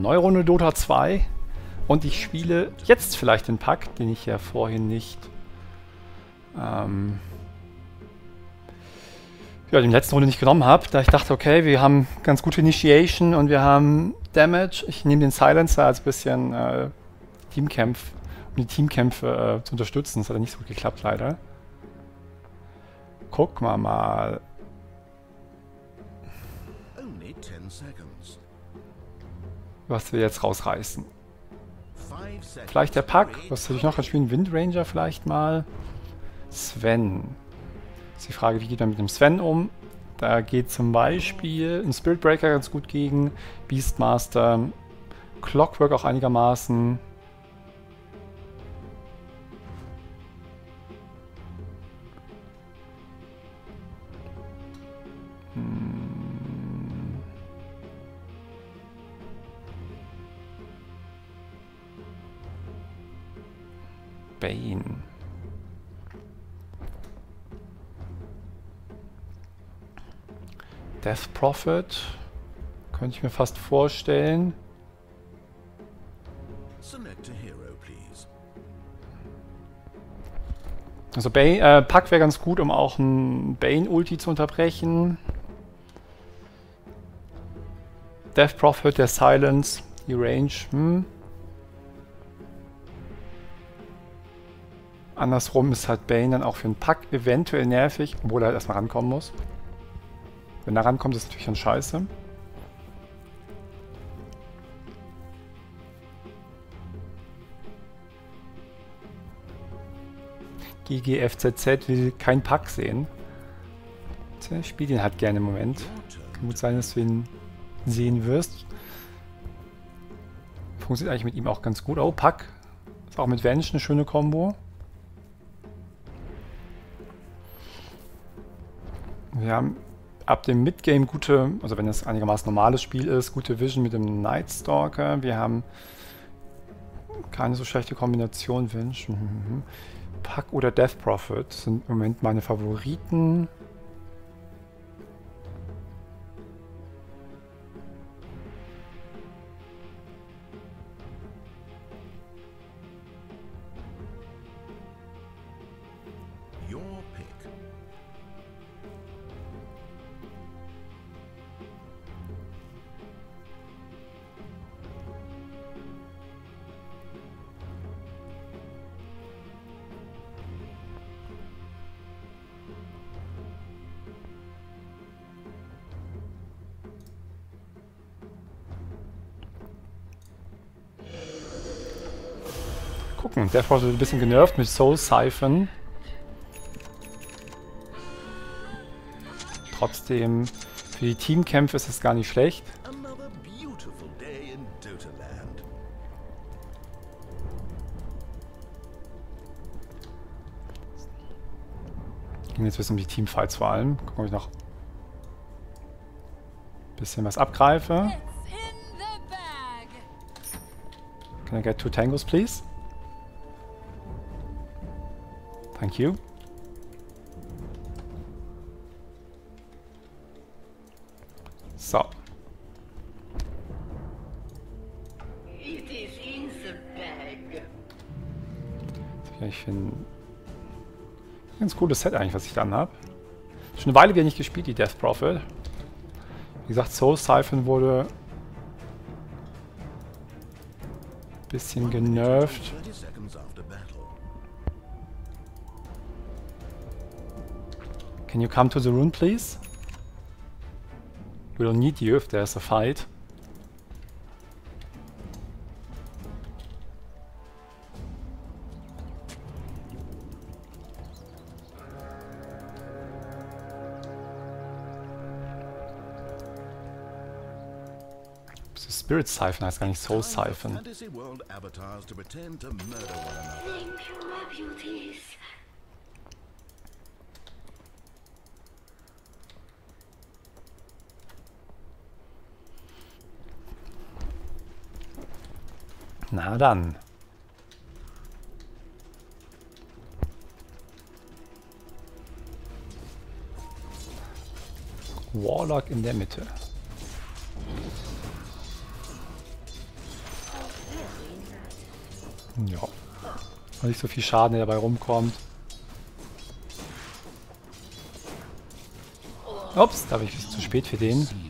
Neue Runde Dota 2. Und ich spiele jetzt vielleicht den Pack, den ich ja vorhin nicht... Ähm, ja, die letzten Runde nicht genommen habe, da ich dachte, okay, wir haben ganz gute Initiation und wir haben Damage. Ich nehme den Silencer als bisschen äh, Teamkampf, um die Teamkämpfe äh, zu unterstützen. Das hat ja nicht so gut geklappt, leider. Gucken wir mal. Was wir jetzt rausreißen. Vielleicht der Pack. Was soll ich noch spielen? Windranger vielleicht mal. Sven. Ist die Frage, wie geht man mit dem Sven um? Da geht zum Beispiel ein Spirit Breaker ganz gut gegen, Beastmaster, Clockwork auch einigermaßen. Bane. Death Prophet. Könnte ich mir fast vorstellen. Also Bane, äh, Pack wäre ganz gut, um auch ein Bane-Ulti zu unterbrechen. Death Prophet, der Silence, die Range. Hm. Andersrum ist halt Bane dann auch für einen Pack eventuell nervig, obwohl er halt erstmal rankommen muss. Wenn er rankommt, ist es natürlich dann scheiße. GGFZZ will kein Pack sehen. Tja, ich spiele ihn halt gerne im Moment. Kann gut sein, dass du ihn sehen wirst. Funktioniert eigentlich mit ihm auch ganz gut. Oh, Pack. Ist auch mit Vanish eine schöne Kombo. Wir haben ab dem Midgame gute, also wenn es einigermaßen normales Spiel ist, gute Vision mit dem Night Stalker. Wir haben keine so schlechte Kombination, Winch. Mhm. Puck oder Death Prophet sind im Moment meine Favoriten. Gucken. Der wurde ein bisschen genervt mit Soul Siphon. Trotzdem, für die Teamkämpfe ist es gar nicht schlecht. Ging jetzt ein bisschen um die Teamfights vor allem. Gucken, ob ich noch ein bisschen was abgreife. Can I get two tangos, please? Thank you. So. Ich finde ganz cooles Set eigentlich, was ich dann habe. Schon eine Weile wieder nicht gespielt, die Death Prophet. Wie gesagt, Soul Siphon wurde ein bisschen genervt. Can you come to the rune, please? We'll need you if there's a fight. Spirit Siphon heißt gar nicht Soul Siphon. Na dann. Warlock in der Mitte. Ja. Und nicht so viel Schaden, der dabei rumkommt. Ups, da bin ich ein bisschen zu spät für den.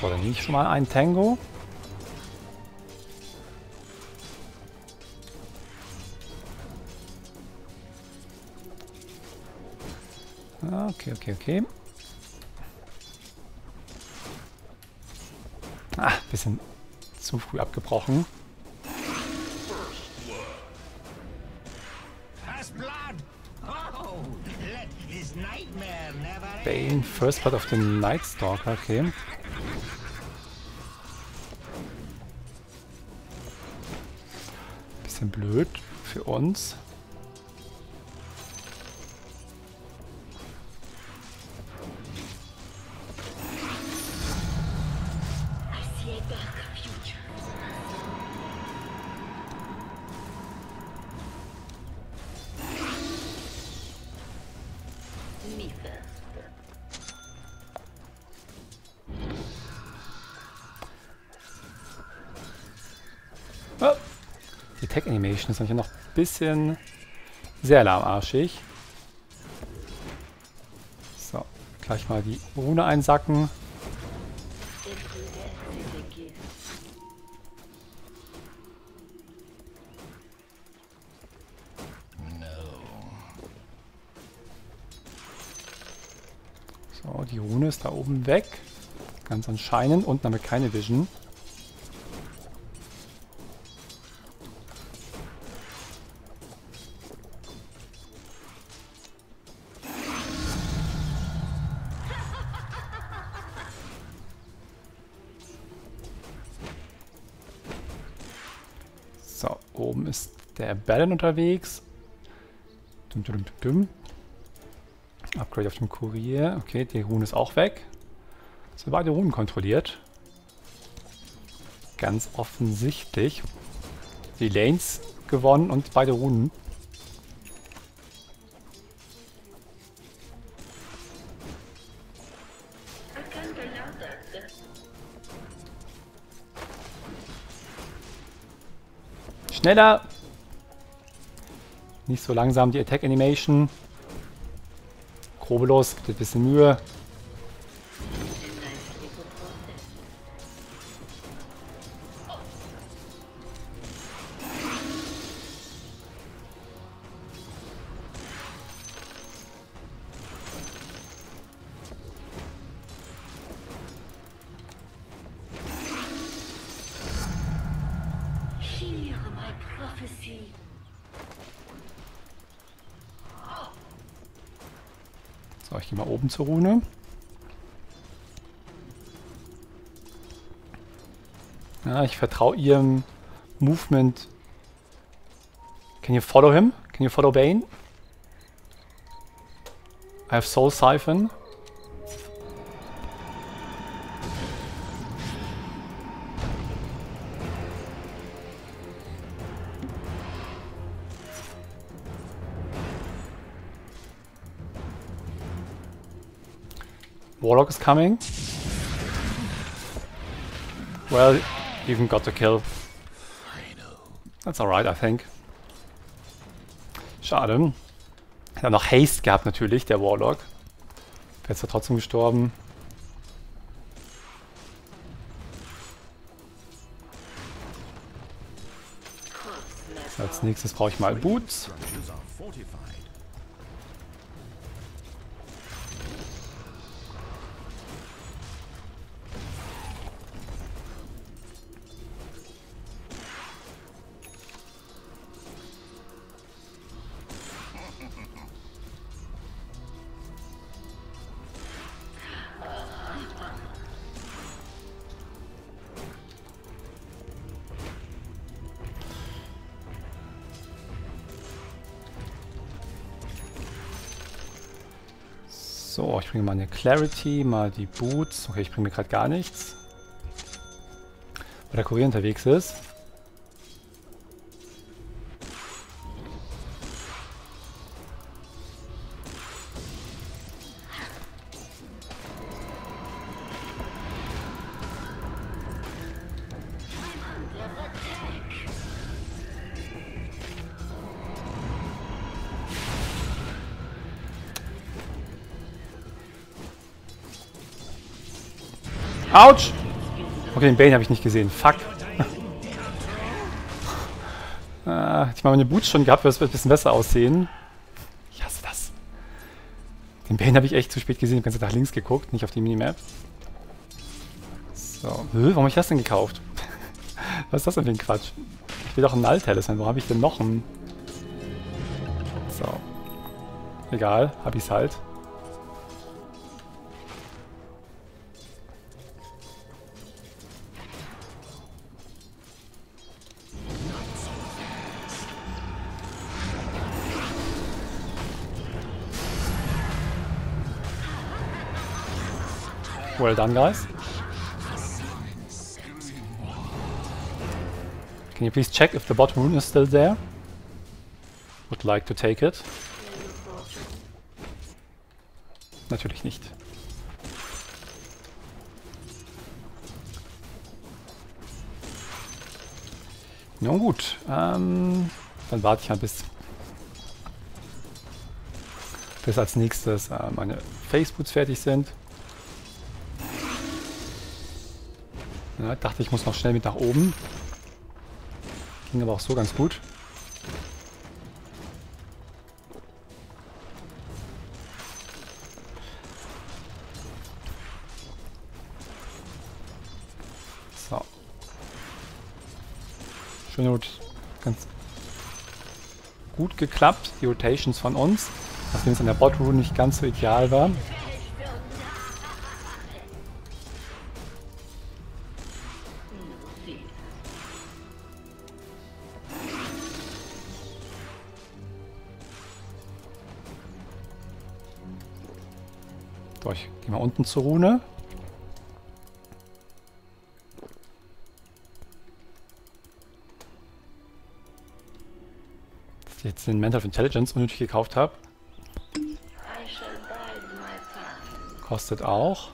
So, dann ich schon mal einen Tango. Ah, okay, okay, okay. Ah, bisschen zu früh abgebrochen. Bane, First Blood of the Night Stalker, okay. Blöd für uns. Attack Animation ist natürlich noch ein bisschen sehr lahmarschig. So, gleich mal die Rune einsacken. So, die Rune ist da oben weg. Ganz anscheinend. Und damit keine Vision. Der Baron unterwegs. Dum, dum, dum, dum. Upgrade auf dem Kurier. Okay, die Rune ist auch weg. So beide Runen kontrolliert. Ganz offensichtlich. Die Lanes gewonnen und beide Runen. Schneller! Nicht so langsam die Attack Animation. Grobelos, gibt ein bisschen Mühe. Zur Rune. Ja, ich vertraue ihrem Movement. Can you follow him? Can you follow Bane? I have Soul Siphon. Warlock is coming. Well, even got the kill. That's alright, I think. Schade. Er hat noch Haste gehabt natürlich, der Warlock. Wäre jetzt trotzdem gestorben. Als nächstes brauche ich mal Boots. So, ich bringe mal eine Clarity, mal die Boots. Okay, ich bringe mir gerade gar nichts. Weil der Kurier unterwegs ist. Autsch! Okay, den Bane habe ich nicht gesehen. Fuck. äh, ich meine, meine Boots schon gehabt, wird es ein bisschen besser aussehen. Ich hasse das. Den Bane habe ich echt zu spät gesehen. Ich habe ganz nach links geguckt, nicht auf die Minimap. So. Warum habe ich das denn gekauft? Was ist das denn für ein Quatsch? Ich will doch einen Null-Talisman. Wo habe ich denn noch einen? So. Egal, habe ich es halt. Well done, guys. Can you please check if the bottom rune is still there? Would like to take it. Natürlich nicht. Nun gut, ähm, dann warte ich ein bis, bis als nächstes äh, meine Facebooks fertig sind. Ja, dachte ich muss noch schnell mit nach oben. Ging aber auch so ganz gut. So. Schön gut. Ganz gut geklappt. Die Rotations von uns. Nachdem es an der Bot Rune nicht ganz so ideal war. Unten zur Rune. Dass ich jetzt den Mental Intelligence unnötig gekauft habe. Kostet auch.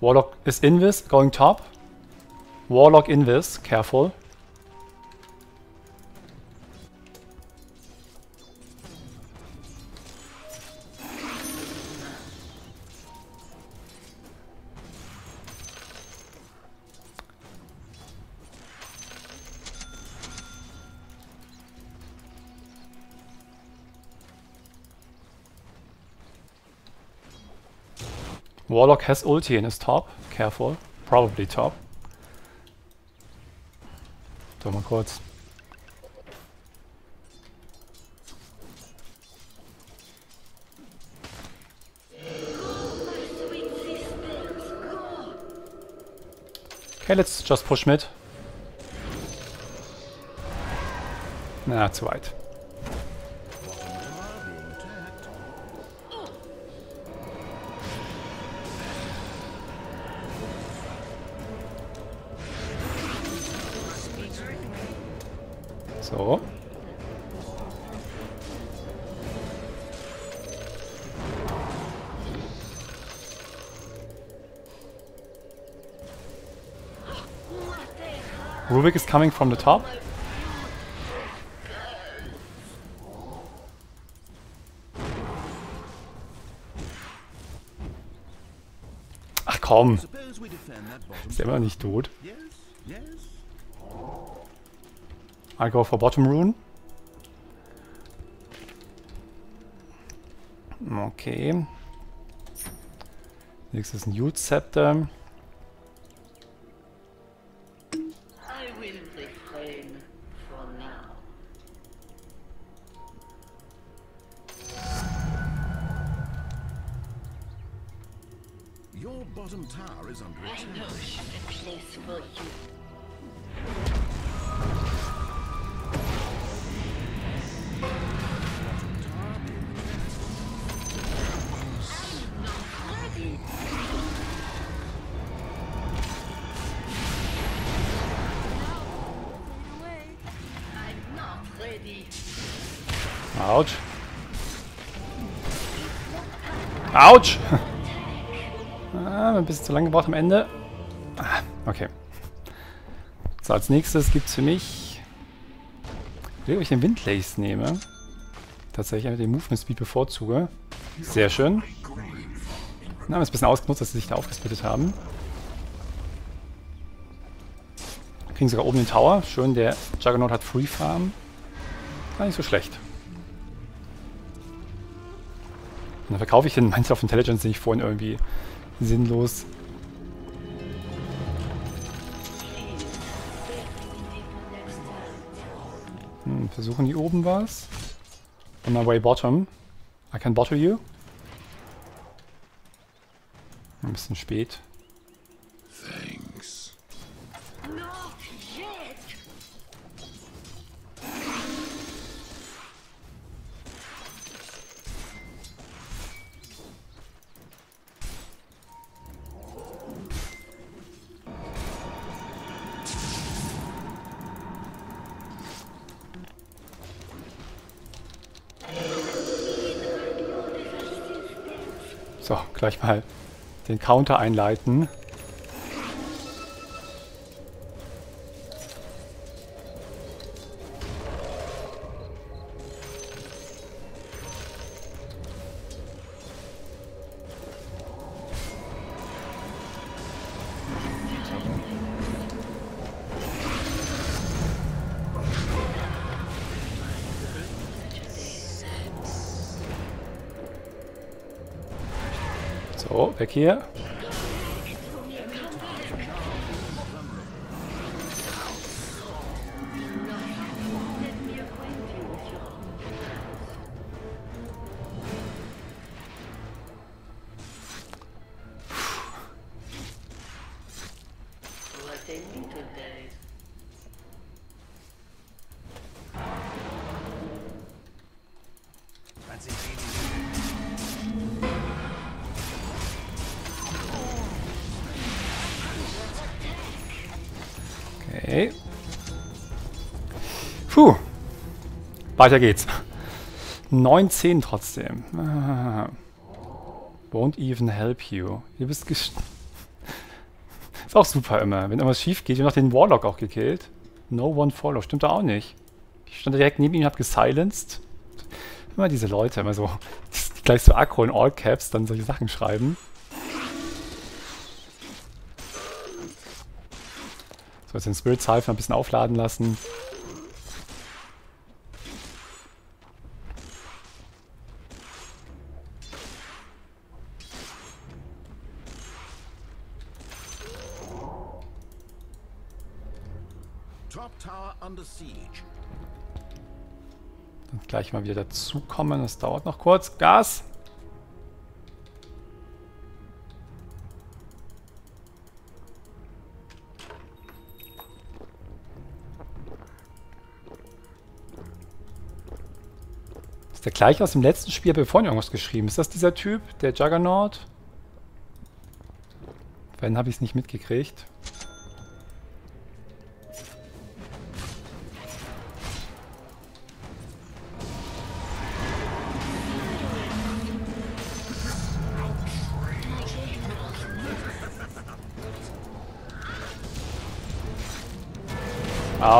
Warlock is invis, going top. Warlock invis, careful. Warlock has ulti in his top. Careful. Probably top. So, mal kurz. Okay, let's just push mid. Na, zu weit. So. Rubik is coming from the top. Ach komm. Ist immer nicht tot. I go for bottom rune. Okay. Nächstes ein Youth Scepter. Autsch. Autsch! ah, ein bisschen zu lange gebraucht am Ende. Ah, okay. So, als nächstes gibt es für mich... Ich will, ob ich den Windlace nehme. tatsächlich den Movement Speed bevorzuge. Sehr schön. Dann haben es ein bisschen ausgenutzt, dass sie sich da aufgesplittet haben. Kriegen sogar oben den Tower. Schön, der Juggernaut hat Free Farm. Gar nicht so schlecht. Und dann verkaufe ich den Mindset of Intelligence, den ich vorhin irgendwie sinnlos hm, versuchen die oben was. On my way bottom. I can bottle you. Ein bisschen spät. So, gleich mal den Counter einleiten. Weg hier. What Puh. Weiter geht's. 19 trotzdem. Ah. Won't even help you. Du bist gest Ist auch super immer. Wenn irgendwas schief geht, ich habe noch den Warlock auch gekillt. No one follow. Stimmt da auch nicht. Ich stand direkt neben ihm und hab gesilenced. Immer diese Leute, immer so, die gleich so aggro in All Caps dann solche Sachen schreiben. So, jetzt den Spirit Cypher ein bisschen aufladen lassen. Dann gleich mal wieder dazukommen. Das dauert noch kurz. Gas! Ist der gleich aus dem letzten Spiel, habe ich vorhin irgendwas geschrieben. Ist das dieser Typ, der Juggernaut? Wenn habe ich es nicht mitgekriegt.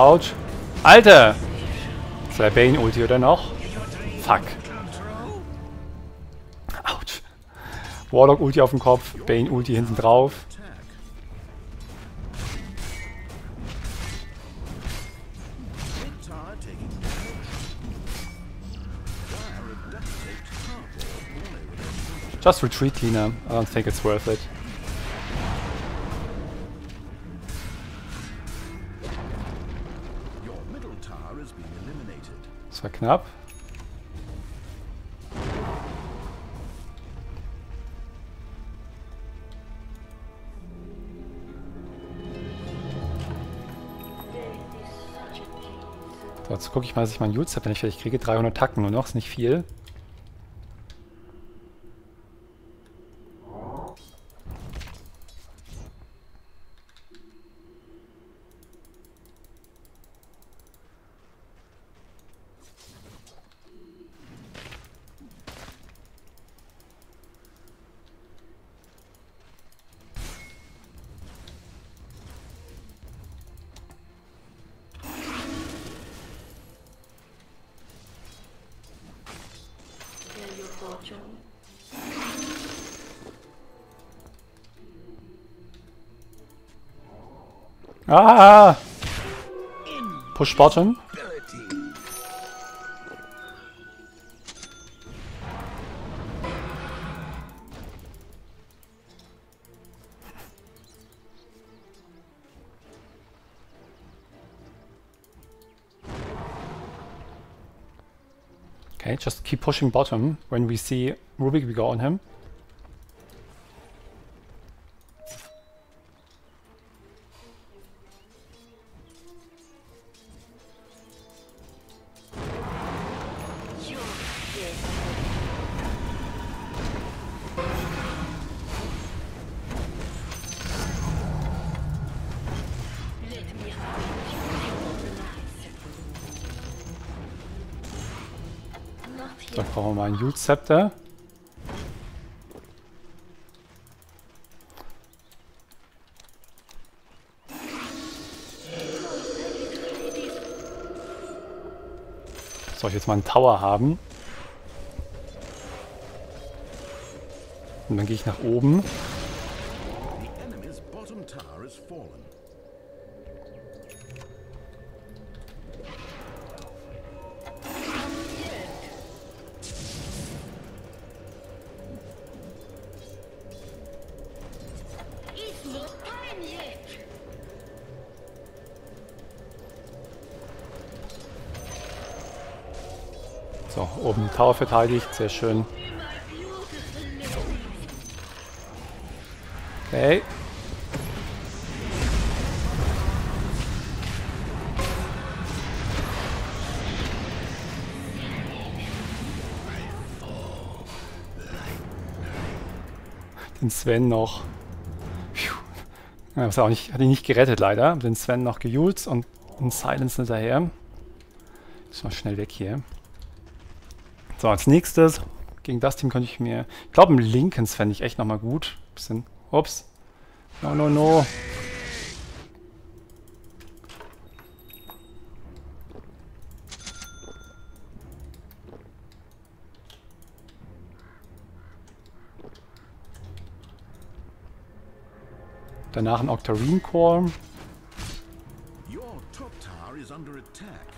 Autsch. Alter! Das war Bane Ulti oder noch? Fuck. Autsch. Warlock Ulti auf dem Kopf, Bane Ulti hinten drauf. Just retreat cleaner. I don't think it's worth it. Knapp. So, jetzt gucke ich mal, dass ich meinen Jutz wenn ich vielleicht kriege. 300 Tacken nur noch, ist nicht viel. Ah! Push bottom. Okay, just keep pushing bottom when we see Rubik we go on him. Scepter. Soll ich jetzt mal einen Tower haben? Und dann gehe ich nach oben. Verteidigt, sehr schön. Okay. Den Sven noch. Das auch nicht, hat ihn nicht gerettet leider. Den Sven noch gejult und einen Silence hinterher. Ist mal schnell weg hier. So, als nächstes, gegen das Team könnte ich mir... Ich glaube, einen Lincolns fände ich echt nochmal gut. Bisschen... Ups. No, no, no. Danach ein Octarine Core. Your top tower is under attack.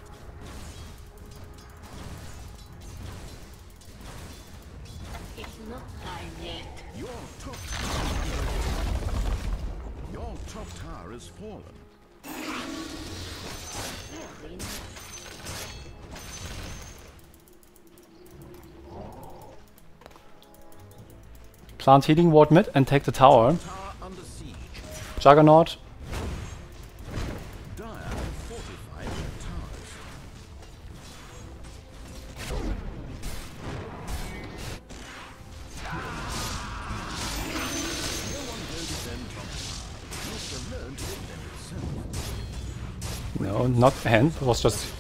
Not time yet. Your top tower is under attack. Your top tower has fallen. Plant Healing Ward mid and take the tower. Tower under siege. Juggernaut. No, not hand. It was just...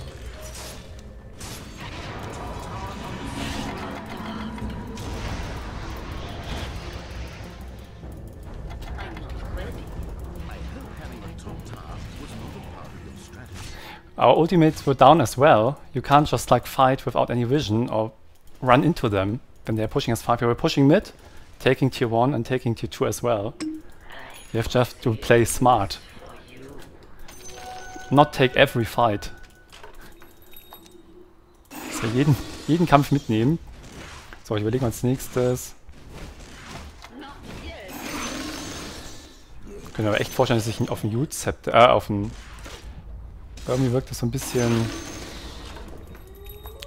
Our ultimates were down as well. You can't just like fight without any vision or run into them when they're pushing us 5. We were pushing mid, taking tier 1 and taking tier 2 as well. You have just to play smart. Not take every fight. So jeden, jeden Kampf mitnehmen. So, ich überlege mal als nächstes. Kann mir aber echt vorstellen, dass ich auf dem Youth Scepter, äh, auf dem... Irgendwie wirkt das so ein bisschen...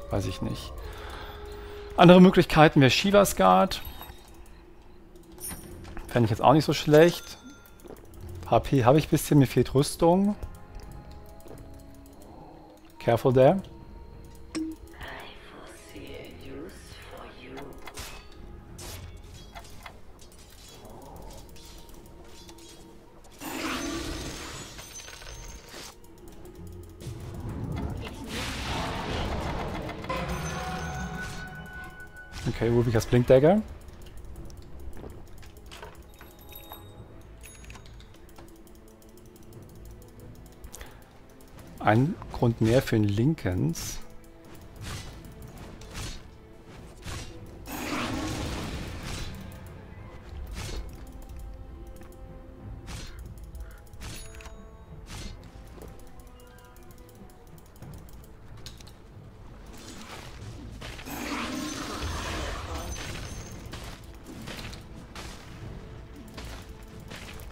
Weiß ich nicht. Andere Möglichkeiten wäre Shivas Guard. Fände ich jetzt auch nicht so schlecht. HP habe ich ein bisschen, mir fehlt Rüstung. Careful there. Okay, Rubik has Blink Dagger. Ein Grund mehr für den Linkens.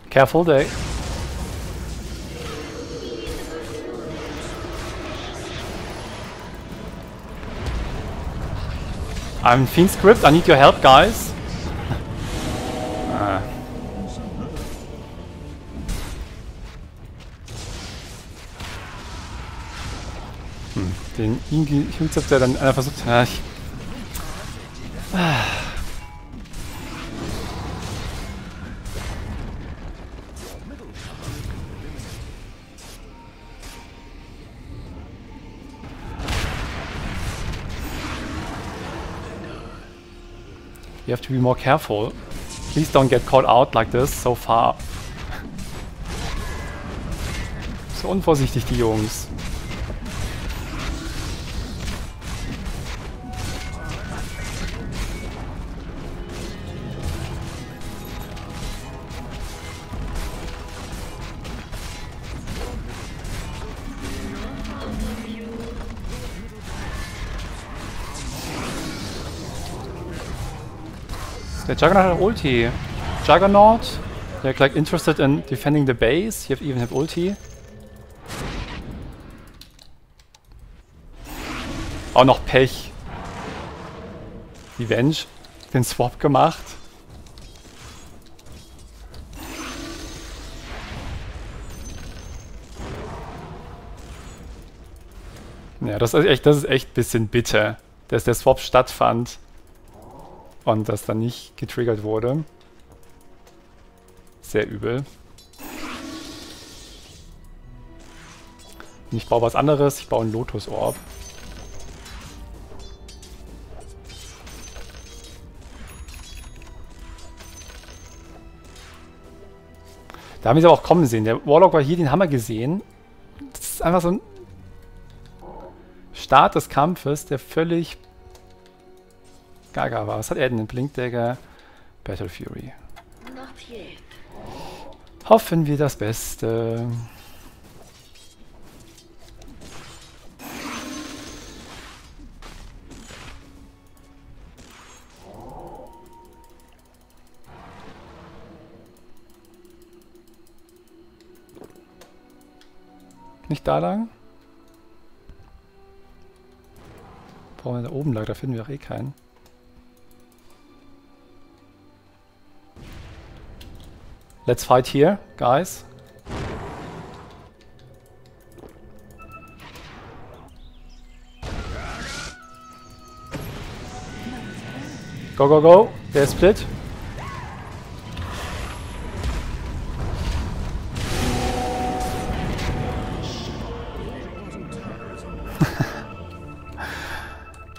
Careful, they I'm Fiend Script, I need your help, guys. ah. Hm, den Ingi Hützep, der dann einer versucht, ja, ich be more careful. Please don't get caught out like this so far. so unvorsichtig, die Jungs. Juggernaut hat Ulti. Juggernaut, they're like interested in defending the base. You have even have Ulti. Auch noch Pech. Revenge den Swap gemacht. Ja, das ist echt, das ist echt ein bisschen bitter, dass der Swap stattfand und das dann nicht getriggert wurde. Sehr übel. Und ich baue was anderes, ich baue einen Lotus Orb. Da haben wir es aber auch kommen sehen. Der Warlock war hier, den haben wir gesehen. Das ist einfach so ein Start des Kampfes, der völlig Gaga war. Was hat er denn? Blinkdagger, Battle Fury. Hoffen wir das Beste. Nicht da lang? Brauchen wir da oben lang, da finden wir auch eh keinen. Let's fight here, guys. Go, go, go. Der Split.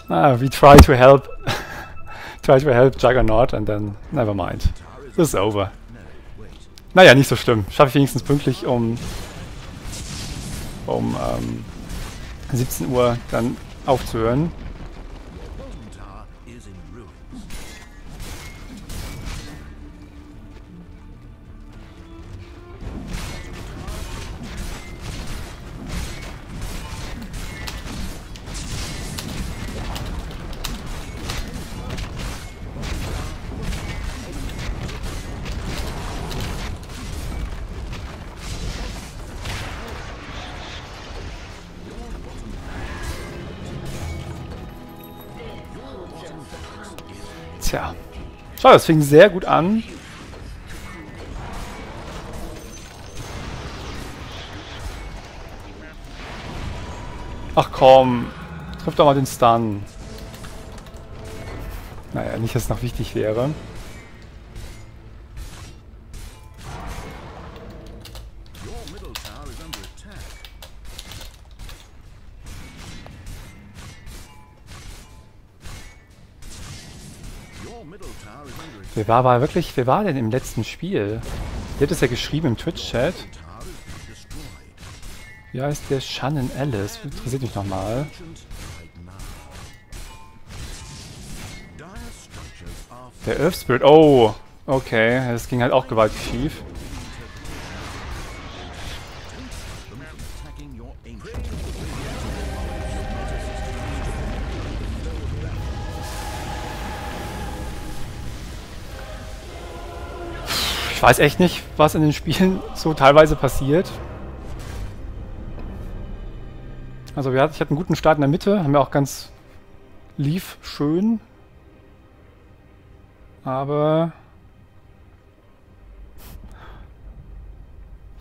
ah, we try to help. try to help Juggernaut and then never mind. This is over. Naja, nicht so schlimm. Schaffe ich wenigstens pünktlich um, um ähm, 17 Uhr dann aufzuhören. Tja. Schau, das fing sehr gut an. Ach komm. Triff doch mal den Stun. Naja, nicht, dass es noch wichtig wäre. Wer war, war wirklich, wer war denn im letzten Spiel? Der hat es ja geschrieben im Twitch-Chat. Wie heißt der? Shannon Alice. Interessiert mich nochmal. Der Earth Spirit. Oh, okay. Das ging halt auch gewaltig schief. Ich weiß echt nicht, was in den Spielen so teilweise passiert. Also ich hatte einen guten Start in der Mitte, haben wir auch ganz lief schön. Aber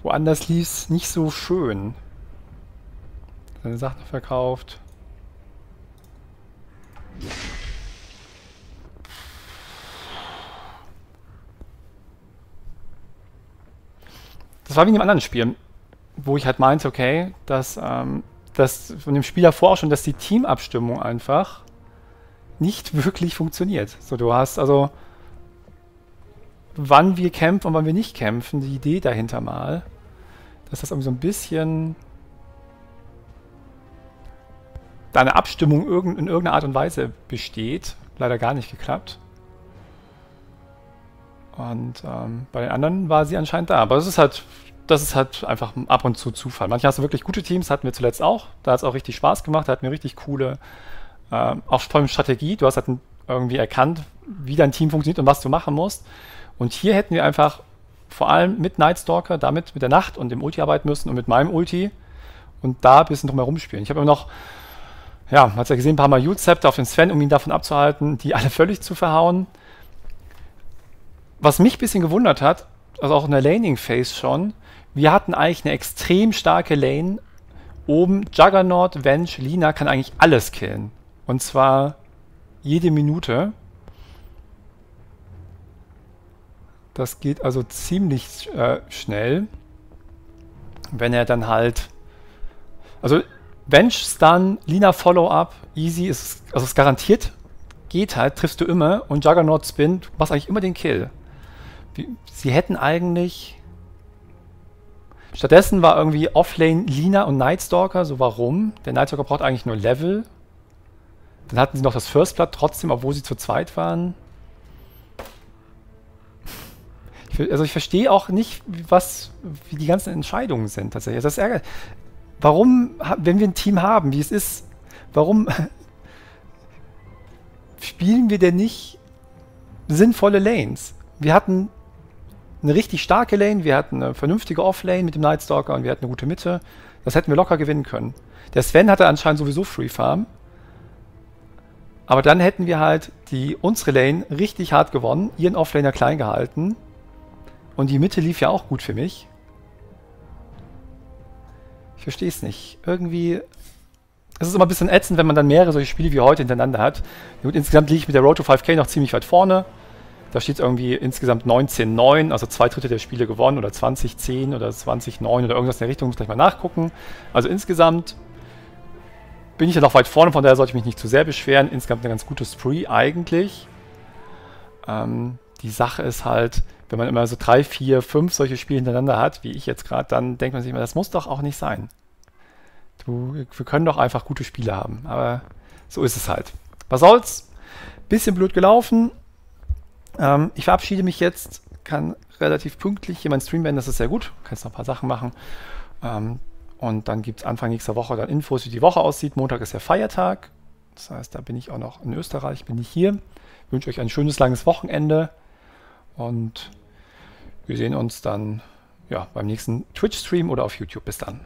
woanders lief es nicht so schön. Seine Sachen verkauft. Das war wie in einem anderen Spiel, wo ich halt meinte, okay, dass, ähm, dass von dem Spieler vor auch schon, dass die Teamabstimmung einfach nicht wirklich funktioniert. So, du hast also, wann wir kämpfen und wann wir nicht kämpfen, die Idee dahinter mal, dass das irgendwie so ein bisschen deine Abstimmung in irgendeiner Art und Weise besteht. Leider gar nicht geklappt. Und ähm, bei den anderen war sie anscheinend da. Aber das ist halt, das ist halt einfach ab und zu Zufall. Manchmal hast du wirklich gute Teams, hatten wir zuletzt auch. Da hat es auch richtig Spaß gemacht, da hatten wir richtig coole, äh, auch vor allem Strategie. Du hast halt irgendwie erkannt, wie dein Team funktioniert und was du machen musst. Und hier hätten wir einfach vor allem mit Nightstalker, damit mit der Nacht und dem Ulti arbeiten müssen und mit meinem Ulti und da ein bisschen drumherum spielen. Ich habe immer noch ja, hat ja gesehen, ein paar Mal Youth-Scepter auf den Sven, um ihn davon abzuhalten, die alle völlig zu verhauen. Was mich ein bisschen gewundert hat, also auch in der Laning-Phase schon, wir hatten eigentlich eine extrem starke Lane. Oben Juggernaut, Venge, Lina kann eigentlich alles killen. Und zwar jede Minute. Das geht also ziemlich äh, schnell. Wenn er dann halt... Also Bench, Stun, Lina Follow-up, easy, ist, also ist garantiert, geht halt, triffst du immer und Juggernaut Spin, du machst eigentlich immer den Kill. Sie hätten eigentlich... Stattdessen war irgendwie Offlane Lina und Nightstalker, so warum? Der Nightstalker braucht eigentlich nur Level. Dann hatten sie noch das First Blood trotzdem, obwohl sie zu zweit waren. Ich, also ich verstehe auch nicht, was, wie die ganzen Entscheidungen sind tatsächlich. Also das ärgert. Warum, wenn wir ein Team haben, wie es ist, warum spielen wir denn nicht sinnvolle Lanes? Wir hatten eine richtig starke Lane, wir hatten eine vernünftige Off-Lane mit dem Nightstalker und wir hatten eine gute Mitte. Das hätten wir locker gewinnen können. Der Sven hatte anscheinend sowieso Free Farm. Aber dann hätten wir halt die unsere Lane richtig hart gewonnen, ihren Offlaner klein gehalten. Und die Mitte lief ja auch gut für mich. Ich verstehe es nicht. Irgendwie. Es ist immer ein bisschen ätzend, wenn man dann mehrere solche Spiele wie heute hintereinander hat. Gut, insgesamt liege ich mit der Road to 5K noch ziemlich weit vorne. Da steht irgendwie insgesamt 19-9, also zwei Drittel der Spiele gewonnen oder 20-10 oder 20-9 oder irgendwas in der Richtung, muss gleich mal nachgucken. Also insgesamt bin ich ja noch weit vorne, von daher sollte ich mich nicht zu sehr beschweren. Insgesamt eine ganz gute Spree eigentlich. Ähm, die Sache ist halt, wenn man immer so drei, vier, fünf solche Spiele hintereinander hat, wie ich jetzt gerade, dann denkt man sich immer, das muss doch auch nicht sein. Du, wir können doch einfach gute Spiele haben. Aber so ist es halt. Was soll's? Bisschen blöd gelaufen. Ähm, ich verabschiede mich jetzt. Kann relativ pünktlich hier mein Stream beenden. Das ist sehr gut. Kannst noch ein paar Sachen machen. Ähm, und dann gibt es Anfang nächster Woche dann Infos, wie die Woche aussieht. Montag ist der Feiertag. Das heißt, da bin ich auch noch in Österreich, bin ich hier. Ich wünsche euch ein schönes, langes Wochenende. Und wir sehen uns dann ja, beim nächsten Twitch-Stream oder auf YouTube. Bis dann.